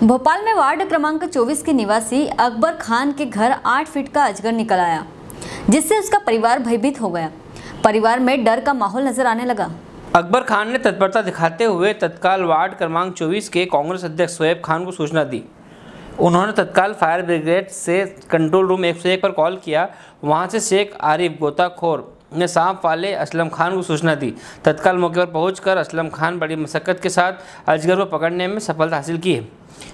भोपाल में वार्ड क्रमांक 24 के निवासी अकबर खान के घर 8 फीट का अजगर निकल आया, जिससे उसका परिवार भयभीत हो गया। परिवार में डर का माहौल नज़र आने लगा। अकबर खान ने तत्परता दिखाते हुए तत्काल वार्ड क्रमांक 24 के कांग्रेस अध्यक्ष शोएब खान को सूचना दी। उन्होंने तत्काल फायर ब्रिगेड से कंट्रोल रूम 101 पर कॉल किया। वहाँ से शेख आरिफ गोताखोर ने सांप वाले असलम खान को सूचना दी। तत्काल मौके पर पहुंचकर असलम खान बड़ी मशक्क़त के साथ अजगर को पकड़ने में सफलता हासिल की है।